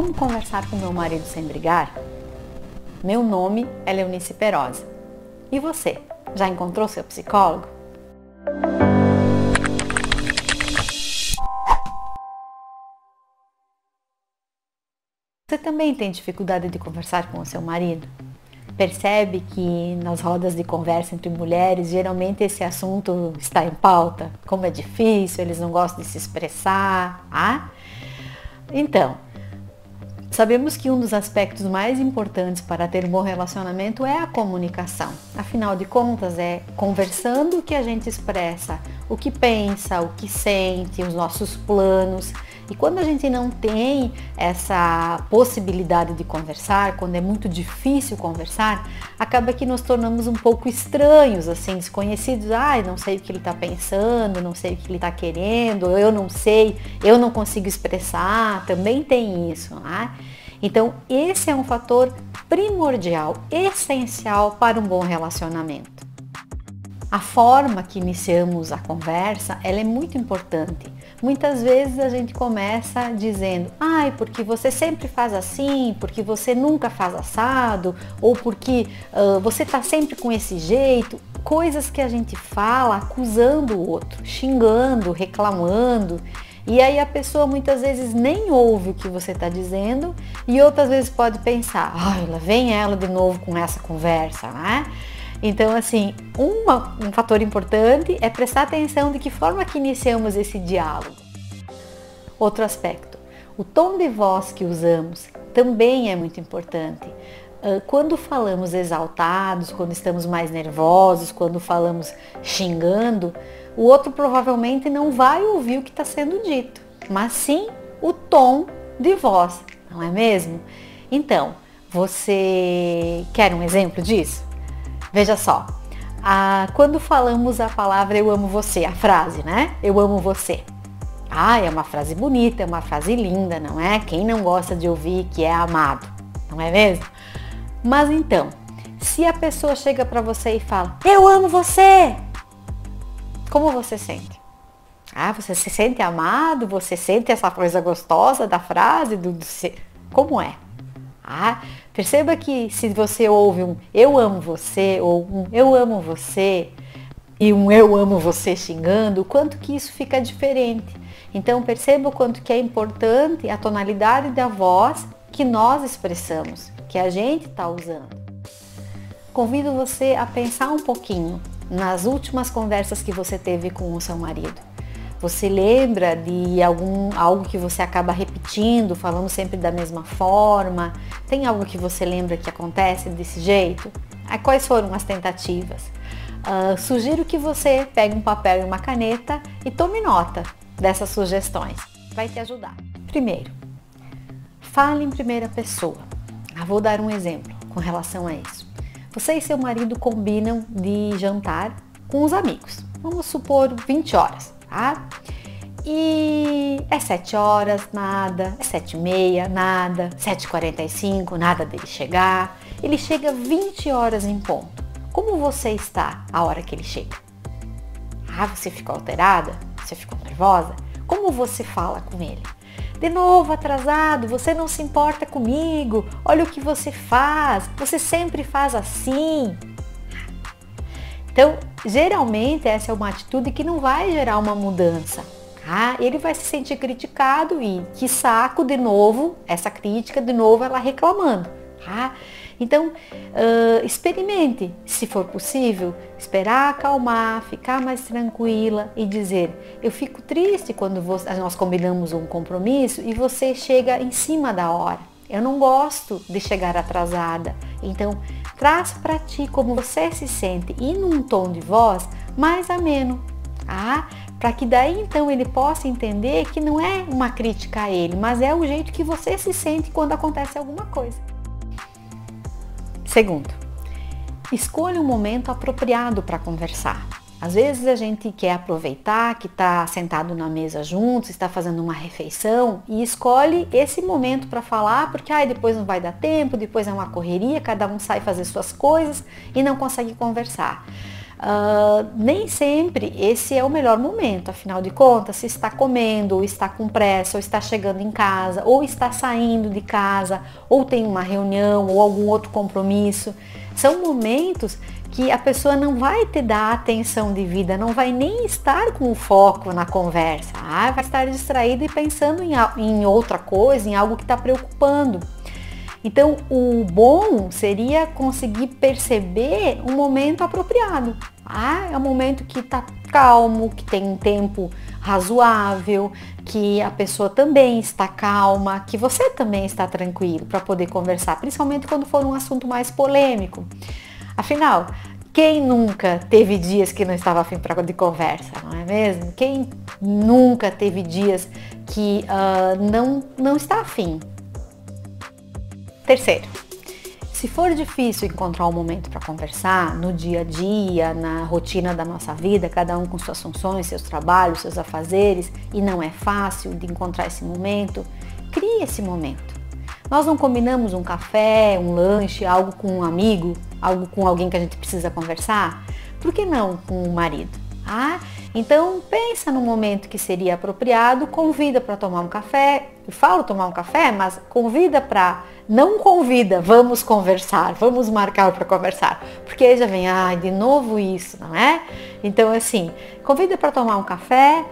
Como conversar com meu marido sem brigar? Meu nome é Leonice Perosa. E você, já encontrou seu psicólogo? Você também tem dificuldade de conversar com o seu marido? Percebe que nas rodas de conversa entre mulheres, geralmente esse assunto está em pauta? Como é difícil, eles não gostam de se expressar. Ah? Então, Sabemos que um dos aspectos mais importantes para ter um bom relacionamento é a comunicação. Afinal de contas, é conversando que a gente expressa o que pensa, o que sente, os nossos planos. E quando a gente não tem essa possibilidade de conversar, quando é muito difícil conversar, acaba que nos tornamos um pouco estranhos, assim, desconhecidos. Ai, ah, não sei o que ele está pensando, não sei o que ele está querendo, eu não sei, eu não consigo expressar. Também tem isso, né? Então, esse é um fator primordial, essencial para um bom relacionamento. A forma que iniciamos a conversa, ela é muito importante. Muitas vezes a gente começa dizendo, ai, porque você sempre faz assim, porque você nunca faz assado, ou porque uh, você está sempre com esse jeito. Coisas que a gente fala acusando o outro, xingando, reclamando. E aí a pessoa muitas vezes nem ouve o que você está dizendo e outras vezes pode pensar, ai, lá vem ela de novo com essa conversa, né? Então, assim, uma, um fator importante é prestar atenção de que forma que iniciamos esse diálogo. Outro aspecto, o tom de voz que usamos também é muito importante. Ah, quando falamos exaltados, quando estamos mais nervosos, quando falamos xingando, o outro provavelmente não vai ouvir o que está sendo dito, mas sim o tom de voz, não é mesmo? Então, você quer um exemplo disso? Veja só, a, quando falamos a palavra eu amo você, a frase, né? Eu amo você. Ah, é uma frase bonita, é uma frase linda, não é? Quem não gosta de ouvir que é amado, não é mesmo? Mas então, se a pessoa chega para você e fala, eu amo você, como você sente? Ah, você se sente amado? Você sente essa coisa gostosa da frase? Do, do como é? Ah, perceba que se você ouve um eu amo você ou um eu amo você e um eu amo você xingando, o quanto que isso fica diferente. Então perceba o quanto que é importante a tonalidade da voz que nós expressamos, que a gente está usando. Convido você a pensar um pouquinho nas últimas conversas que você teve com o seu marido. Você lembra de algum algo que você acaba repetindo, falando sempre da mesma forma? Tem algo que você lembra que acontece desse jeito? Ah, quais foram as tentativas? Uh, sugiro que você pegue um papel e uma caneta e tome nota dessas sugestões. Vai te ajudar. Primeiro, fale em primeira pessoa. Ah, vou dar um exemplo com relação a isso. Você e seu marido combinam de jantar com os amigos. Vamos supor 20 horas, tá? E é 7 horas, nada. É 7 e meia, nada. 7h45, nada dele chegar. Ele chega 20 horas em ponto. Como você está a hora que ele chega? Ah, você ficou alterada? Você ficou nervosa? Como você fala com ele? De novo atrasado, você não se importa comigo. Olha o que você faz. Você sempre faz assim. Então, geralmente essa é uma atitude que não vai gerar uma mudança. Tá? Ele vai se sentir criticado e que saco de novo, essa crítica de novo ela reclamando. Tá? Então, uh, experimente, se for possível, esperar acalmar, ficar mais tranquila e dizer: Eu fico triste quando nós combinamos um compromisso e você chega em cima da hora. Eu não gosto de chegar atrasada. Então, traz para ti como você se sente e num tom de voz mais ameno, tá? Para que daí então ele possa entender que não é uma crítica a ele, mas é o jeito que você se sente quando acontece alguma coisa. Segundo, escolha um momento apropriado para conversar. Às vezes a gente quer aproveitar que está sentado na mesa juntos, está fazendo uma refeição e escolhe esse momento para falar, porque ai, depois não vai dar tempo, depois é uma correria, cada um sai fazer suas coisas e não consegue conversar. Uh, nem sempre esse é o melhor momento, afinal de contas, se está comendo, ou está com pressa, ou está chegando em casa, ou está saindo de casa, ou tem uma reunião, ou algum outro compromisso. São momentos que a pessoa não vai te dar atenção de vida, não vai nem estar com o foco na conversa, ah, vai estar distraída e pensando em, em outra coisa, em algo que está preocupando. Então, o bom seria conseguir perceber um momento apropriado. Ah, é um momento que está calmo, que tem um tempo razoável, que a pessoa também está calma, que você também está tranquilo para poder conversar, principalmente quando for um assunto mais polêmico. Afinal, quem nunca teve dias que não estava afim pra, de conversa, não é mesmo? Quem nunca teve dias que uh, não, não está afim Terceiro, se for difícil encontrar um momento para conversar no dia a dia, na rotina da nossa vida, cada um com suas funções, seus trabalhos, seus afazeres, e não é fácil de encontrar esse momento, crie esse momento. Nós não combinamos um café, um lanche, algo com um amigo, algo com alguém que a gente precisa conversar? Por que não com o marido? Ah, então pensa no momento que seria apropriado, convida para tomar um café. Eu falo tomar um café, mas convida para não convida, vamos conversar, vamos marcar para conversar, porque aí já vem, ai, de novo isso, não é? Então assim, convida para tomar um café,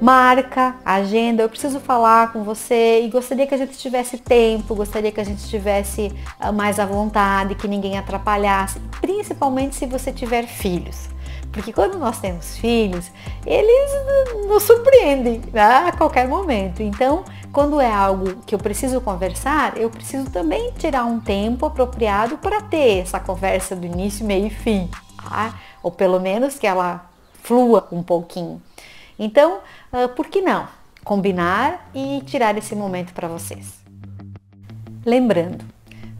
marca, agenda, eu preciso falar com você e gostaria que a gente tivesse tempo, gostaria que a gente tivesse ah, mais à vontade, que ninguém atrapalhasse, principalmente se você tiver filhos. Porque quando nós temos filhos, eles nos surpreendem né, a qualquer momento. Então, quando é algo que eu preciso conversar, eu preciso também tirar um tempo apropriado para ter essa conversa do início, meio e fim. Tá? Ou pelo menos que ela flua um pouquinho. Então, uh, por que não? Combinar e tirar esse momento para vocês. Lembrando,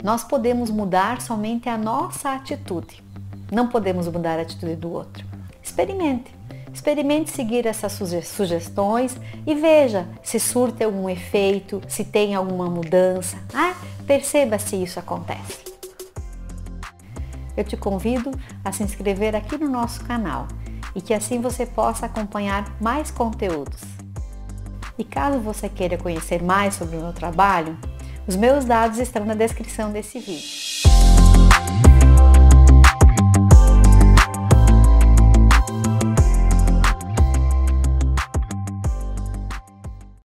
nós podemos mudar somente a nossa atitude. Não podemos mudar a atitude do outro. Experimente. Experimente seguir essas sugestões e veja se surte algum efeito, se tem alguma mudança. Ah, perceba se isso acontece. Eu te convido a se inscrever aqui no nosso canal e que assim você possa acompanhar mais conteúdos. E caso você queira conhecer mais sobre o meu trabalho, os meus dados estão na descrição desse vídeo.